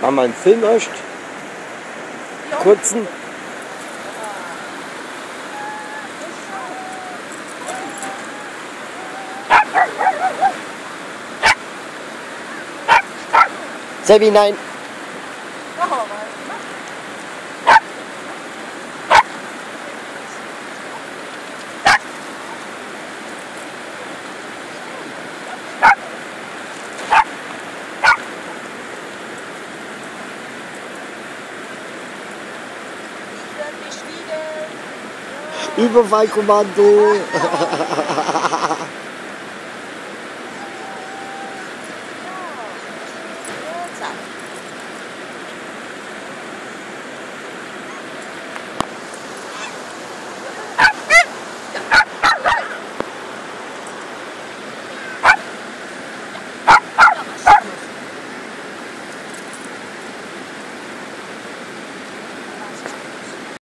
Machen wir einen Film erst? Kurzen? Sebi, nein. Immer Weiko Mandel.